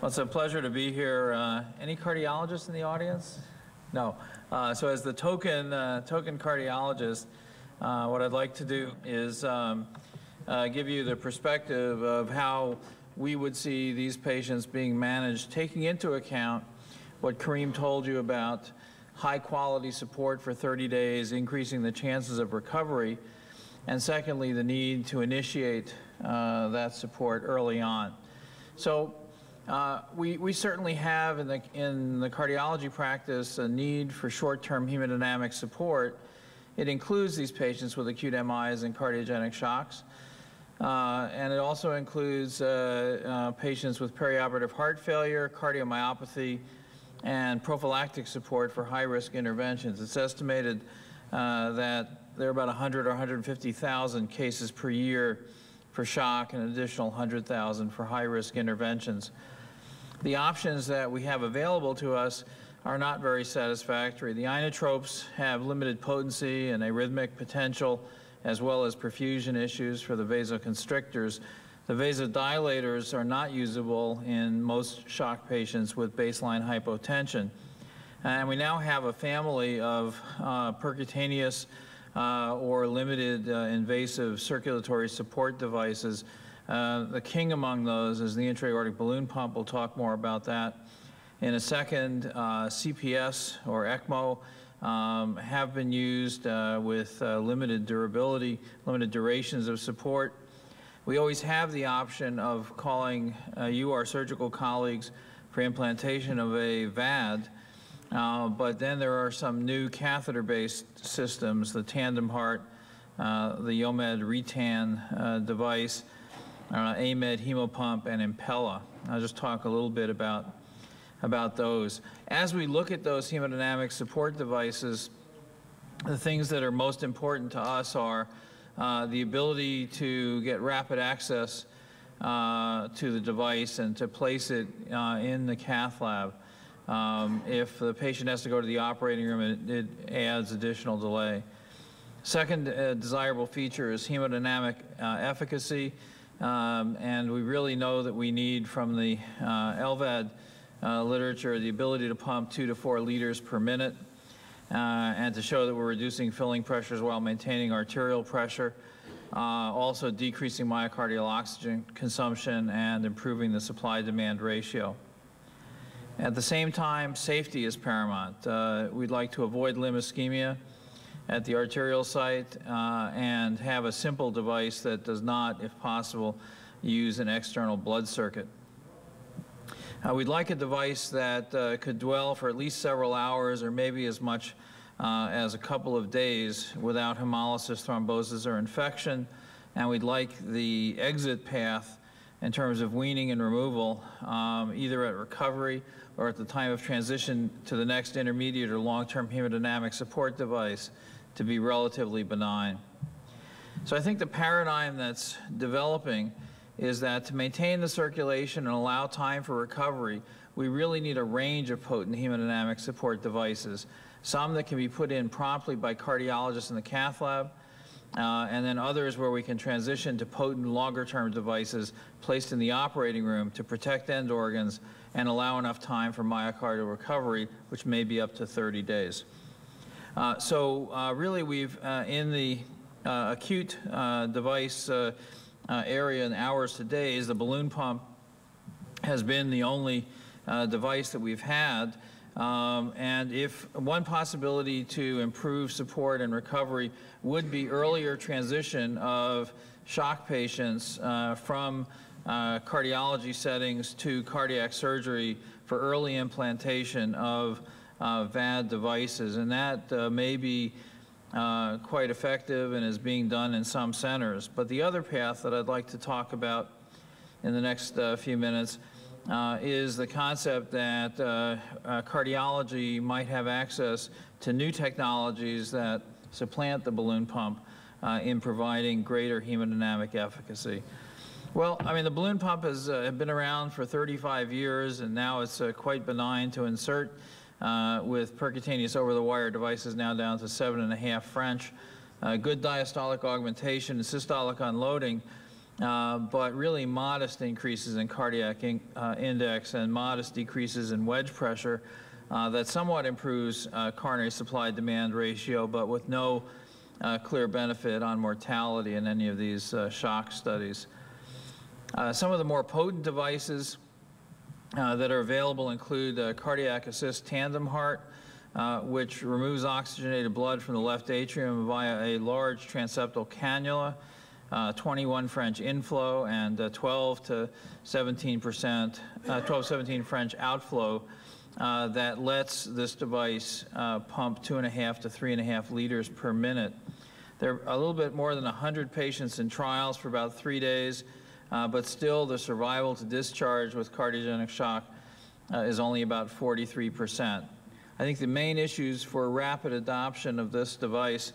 Well, it's a pleasure to be here. Uh, any cardiologists in the audience? No. Uh, so as the token, uh, token cardiologist, uh, what I'd like to do is um, uh, give you the perspective of how we would see these patients being managed, taking into account what Kareem told you about high quality support for 30 days, increasing the chances of recovery, and secondly, the need to initiate uh, that support early on. So uh, we, we certainly have in the, in the cardiology practice a need for short-term hemodynamic support. It includes these patients with acute MIs and cardiogenic shocks. Uh, and it also includes uh, uh, patients with perioperative heart failure, cardiomyopathy, and prophylactic support for high-risk interventions. It's estimated uh, that there are about 100 or 150,000 cases per year for shock and an additional 100,000 for high-risk interventions. The options that we have available to us are not very satisfactory. The inotropes have limited potency and arrhythmic potential, as well as perfusion issues for the vasoconstrictors. The vasodilators are not usable in most shock patients with baseline hypotension. And we now have a family of uh, percutaneous uh, or limited uh, invasive circulatory support devices. Uh, the king among those is the intra-aortic balloon pump. We'll talk more about that. In a second, uh, CPS or ECMO um, have been used uh, with uh, limited durability, limited durations of support. We always have the option of calling you, our surgical colleagues, for implantation of a VAD, uh, but then there are some new catheter-based systems, the Tandem Heart, uh, the Jomed Reitan uh, device, uh, AMED Hemopump, and Impella. I'll just talk a little bit about, about those. As we look at those hemodynamic support devices, the things that are most important to us are uh, the ability to get rapid access uh, to the device and to place it in the cath lab. Um, if the patient has to go to the operating room, it, it adds additional delay. Second uh, desirable feature is hemodynamic uh, efficacy, um, and we really know that we need from the uh, LVAD uh, literature the ability to pump two to four liters per minute uh, and to show that we're reducing filling pressures while maintaining arterial pressure, uh, also decreasing myocardial oxygen consumption and improving the supply-demand ratio. At the same time, safety is paramount. Uh, we'd like to avoid limb ischemia at the arterial site uh, and have a simple device that does not, if possible, use an external blood circuit. Uh, we'd like a device that uh, could dwell for at least several hours or maybe as much uh, as a couple of days without hemolysis, thrombosis, or infection. And we'd like the exit path in terms of weaning and removal, um, either at recovery or at the time of transition to the next intermediate or long-term hemodynamic support device to be relatively benign. So I think the paradigm that's developing is that to maintain the circulation and allow time for recovery, we really need a range of potent hemodynamic support devices. Some that can be put in promptly by cardiologists in the cath lab, uh, and then others where we can transition to potent longer-term devices placed in the operating room to protect end organs and allow enough time for myocardial recovery, which may be up to 30 days. Uh, so uh, really we've, uh, in the acute device area in hours to days, the balloon pump has been the only device that we've had. Um, and if one possibility to improve support and recovery would be earlier transition of shock patients uh, from uh, cardiology settings to cardiac surgery for early implantation of VAD devices. And that uh, may be uh, quite effective and is being done in some centers. But the other path that I'd like to talk about in the next uh, few minutes uh, is the concept that uh, uh, cardiology might have access to new technologies that supplant the balloon pump uh, in providing greater hemodynamic efficacy. Well, I mean, the balloon pump has uh, been around for 35 years, and now it's uh, quite benign to insert with percutaneous over-the-wire devices now down to seven and a half French. good diastolic augmentation and systolic unloading uh, but really modest increases in cardiac in, uh, index and modest decreases in wedge pressure uh, that somewhat improves uh, coronary supply-demand ratio, but with no uh, clear benefit on mortality in any of these uh, shock studies. some of the more potent devices that are available include cardiac assist tandem heart, uh, which removes oxygenated blood from the left atrium via a large transeptal cannula, uh, 21 French inflow, and uh, 12 to 17 percent, uh, 12 17 French outflow. Uh, that lets this device pump two and a half to three and a half liters per minute. There are a little bit more than 100 patients in trials for about three days, but still the survival to discharge with cardiogenic shock is only about 43 percent. I think the main issues for rapid adoption of this device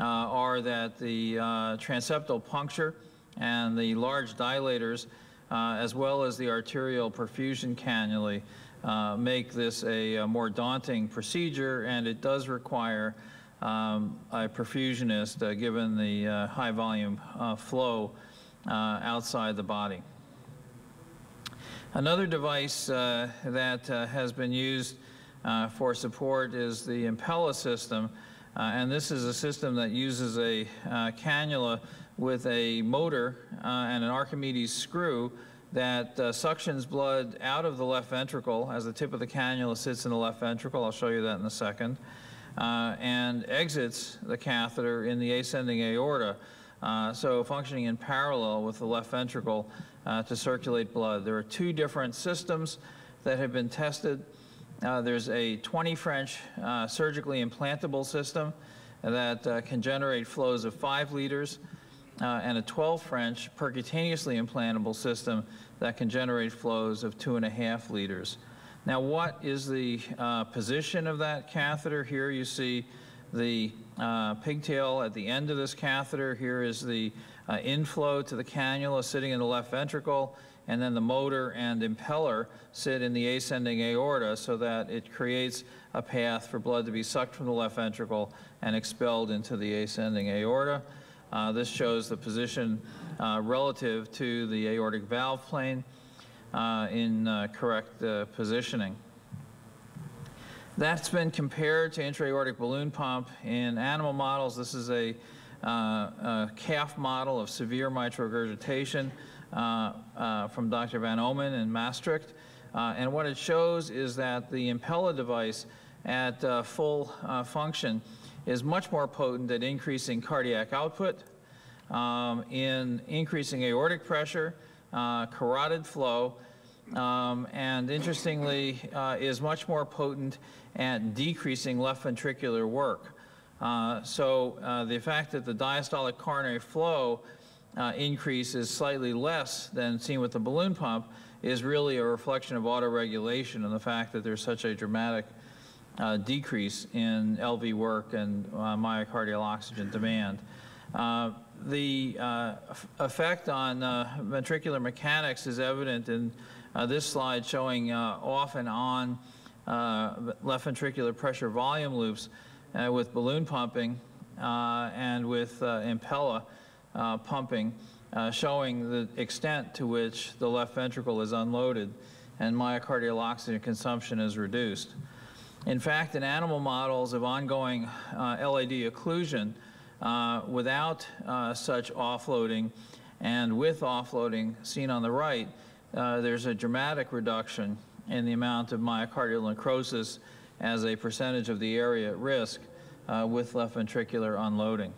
uh, are that the uh, transeptal puncture and the large dilators, uh, as well as the arterial perfusion cannulae, uh, make this a, a, more daunting procedure, and it does require um, a perfusionist uh, given the uh, high volume flow outside the body. Another device that has been used uh, for support is the Impella system. Uh, and this is a system that uses a uh, cannula with a motor uh, and an Archimedes screw that uh, suctions blood out of the left ventricle as the tip of the cannula sits in the left ventricle. I'll show you that in a second. Uh, and exits the catheter in the ascending aorta. So functioning in parallel with the left ventricle to circulate blood. There are two different systems that have been tested. Uh, there's a 20 French uh, surgically implantable system that uh, can generate flows of 5 liters uh, and a 12 French percutaneously implantable system that can generate flows of 2.5 liters. Now, what is the uh, position of that catheter? Here you see the uh, pigtail at the end of this catheter. Here is the inflow to the cannula sitting in the left ventricle and then the motor and impeller sit in the ascending aorta so that it creates a path for blood to be sucked from the left ventricle and expelled into the ascending aorta. Uh, this shows the position uh, relative to the aortic valve plane uh, in uh, correct uh, positioning. That's been compared to intra-aortic balloon pump in animal models. This is a, uh, a calf model of severe mitral regurgitation. Uh, uh, from Dr. Van Ommen in Maastricht. Uh, and what it shows is that the Impella device at full function is much more potent at increasing cardiac output, um, in increasing aortic pressure, carotid flow, um, and interestingly uh, is much more potent at decreasing left ventricular work. Uh, so uh, the fact that the diastolic coronary flow uh, increase is slightly less than seen with the balloon pump is really a reflection of autoregulation and the fact that there's such a dramatic uh, decrease in LV work and uh, myocardial oxygen demand. The effect on ventricular mechanics is evident in this slide showing off and on left ventricular pressure volume loops with balloon pumping and with Impella uh, pumping, uh, showing the extent to which the left ventricle is unloaded and myocardial oxygen consumption is reduced. In fact, in animal models of ongoing uh, LAD occlusion, uh, without uh, such offloading and with offloading seen on the right, uh, there's a dramatic reduction in the amount of myocardial necrosis as a percentage of the area at risk with left ventricular unloading.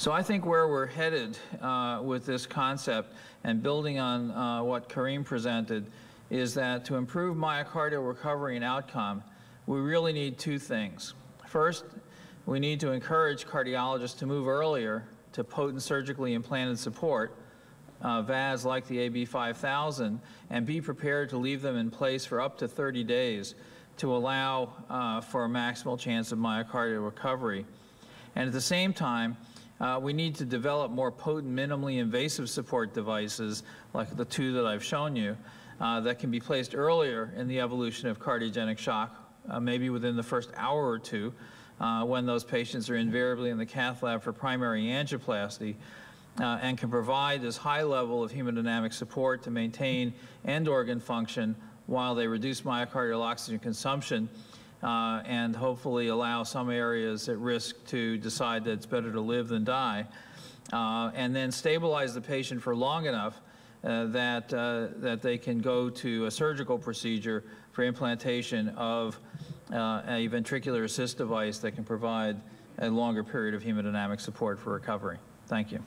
So I think where we're headed uh, with this concept and building on uh, what Kareem presented is that to improve myocardial recovery and outcome, we really need two things. First, we need to encourage cardiologists to move earlier to potent surgically implanted support, uh, VADs like the AB5000, and be prepared to leave them in place for up to 30 days to allow uh, for a maximal chance of myocardial recovery. And at the same time, uh, we need to develop more potent, minimally invasive support devices, like the two that I've shown you, uh, that can be placed earlier in the evolution of cardiogenic shock, uh, maybe within the first hour or two, uh, when those patients are invariably in the cath lab for primary angioplasty. Uh, and can provide this high level of hemodynamic support to maintain end organ function while they reduce myocardial oxygen consumption uh, and hopefully allow some areas at risk to decide that it's better to live than die. Uh, and then stabilize the patient for long enough uh, that, uh, that they can go to a surgical procedure for implantation of uh, a ventricular assist device that can provide a longer period of hemodynamic support for recovery. Thank you.